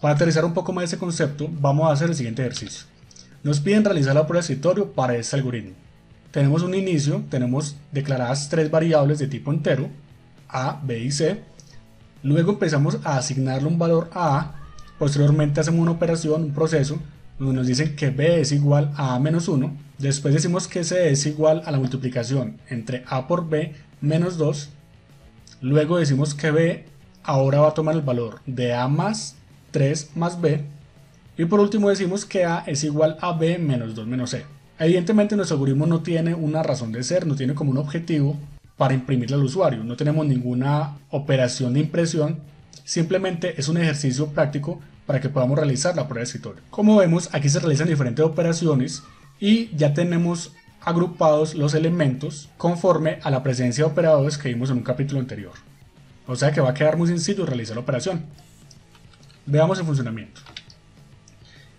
Para aterrizar un poco más ese concepto, vamos a hacer el siguiente ejercicio. Nos piden realizar la prueba de escritorio para este algoritmo. Tenemos un inicio, tenemos declaradas tres variables de tipo entero, A, B y C. Luego empezamos a asignarle un valor a A. Posteriormente hacemos una operación, un proceso, donde nos dicen que B es igual a A menos 1. Después decimos que C es igual a la multiplicación entre A por B menos 2. Luego decimos que B ahora va a tomar el valor de A más 3 más B. Y por último decimos que A es igual a B menos 2 menos C. Evidentemente nuestro algoritmo no tiene una razón de ser, no tiene como un objetivo para imprimirle al usuario, no tenemos ninguna operación de impresión, simplemente es un ejercicio práctico para que podamos realizar la prueba de escritorio. Como vemos, aquí se realizan diferentes operaciones y ya tenemos agrupados los elementos conforme a la presencia de operadores que vimos en un capítulo anterior. O sea que va a quedar muy sencillo realizar la operación. Veamos el funcionamiento.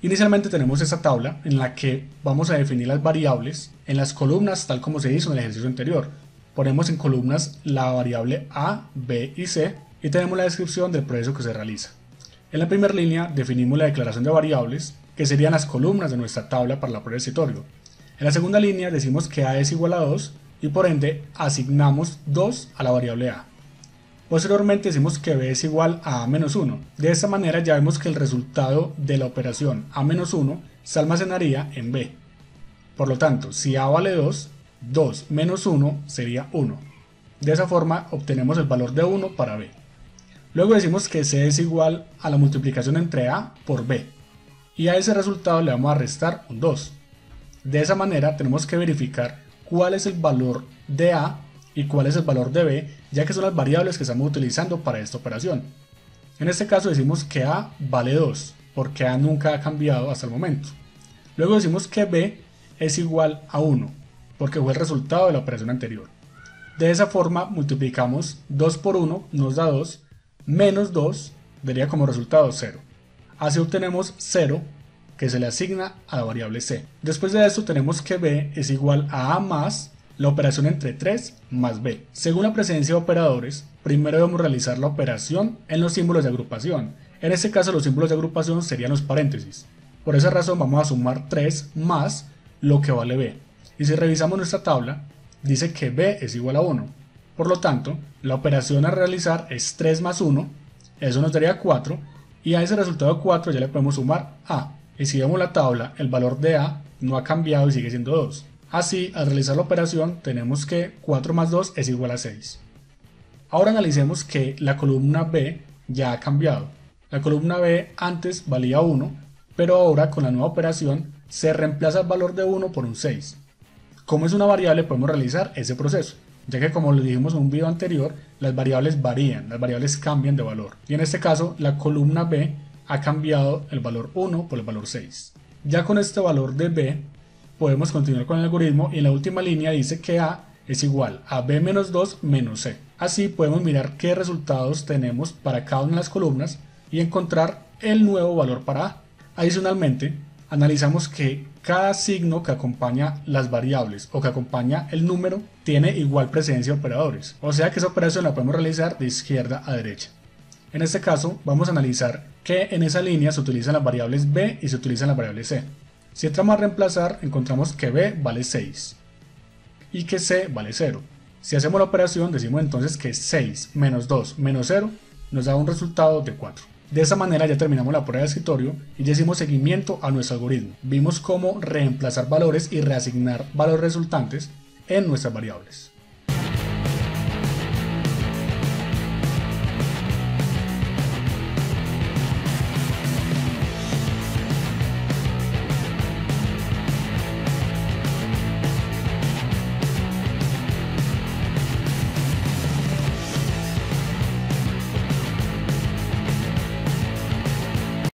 Inicialmente tenemos esta tabla en la que vamos a definir las variables en las columnas tal como se hizo en el ejercicio anterior. Ponemos en columnas la variable A, B y C y tenemos la descripción del proceso que se realiza. En la primera línea definimos la declaración de variables que serían las columnas de nuestra tabla para la prueba de escritorio. En la segunda línea decimos que A es igual a 2 y por ende asignamos 2 a la variable A. Posteriormente decimos que b es igual a a menos 1. De esta manera ya vemos que el resultado de la operación a menos 1 se almacenaría en b. Por lo tanto, si a vale 2, 2 menos 1 sería 1. De esa forma obtenemos el valor de 1 para b. Luego decimos que c es igual a la multiplicación entre a por b. Y a ese resultado le vamos a restar un 2. De esa manera tenemos que verificar cuál es el valor de a y cuál es el valor de b, ya que son las variables que estamos utilizando para esta operación. En este caso decimos que a vale 2, porque a nunca ha cambiado hasta el momento. Luego decimos que b es igual a 1, porque fue el resultado de la operación anterior. De esa forma multiplicamos 2 por 1 nos da 2, menos 2 daría como resultado 0. Así obtenemos 0 que se le asigna a la variable c. Después de esto tenemos que b es igual a a más la operación entre 3 más b. Según la presencia de operadores, primero debemos realizar la operación en los símbolos de agrupación. En este caso los símbolos de agrupación serían los paréntesis. Por esa razón vamos a sumar 3 más lo que vale b. Y si revisamos nuestra tabla, dice que b es igual a 1. Por lo tanto, la operación a realizar es 3 más 1, eso nos daría 4, y a ese resultado 4 ya le podemos sumar a. Y si vemos la tabla, el valor de a no ha cambiado y sigue siendo 2. Así, al realizar la operación, tenemos que 4 más 2 es igual a 6. Ahora analicemos que la columna B ya ha cambiado. La columna B antes valía 1, pero ahora con la nueva operación se reemplaza el valor de 1 por un 6. Como es una variable podemos realizar ese proceso, ya que como lo dijimos en un video anterior, las variables varían, las variables cambian de valor. Y en este caso, la columna B ha cambiado el valor 1 por el valor 6. Ya con este valor de B podemos continuar con el algoritmo y en la última línea dice que A es igual a B menos 2 menos C. Así podemos mirar qué resultados tenemos para cada una de las columnas y encontrar el nuevo valor para A. Adicionalmente, analizamos que cada signo que acompaña las variables o que acompaña el número tiene igual presencia de operadores. O sea que esa operación la podemos realizar de izquierda a derecha. En este caso, vamos a analizar que en esa línea se utilizan las variables B y se utilizan las variables C. Si entramos a reemplazar, encontramos que B vale 6 y que C vale 0. Si hacemos la operación, decimos entonces que 6 menos 2 menos 0 nos da un resultado de 4. De esa manera ya terminamos la prueba de escritorio y ya hicimos seguimiento a nuestro algoritmo. Vimos cómo reemplazar valores y reasignar valores resultantes en nuestras variables.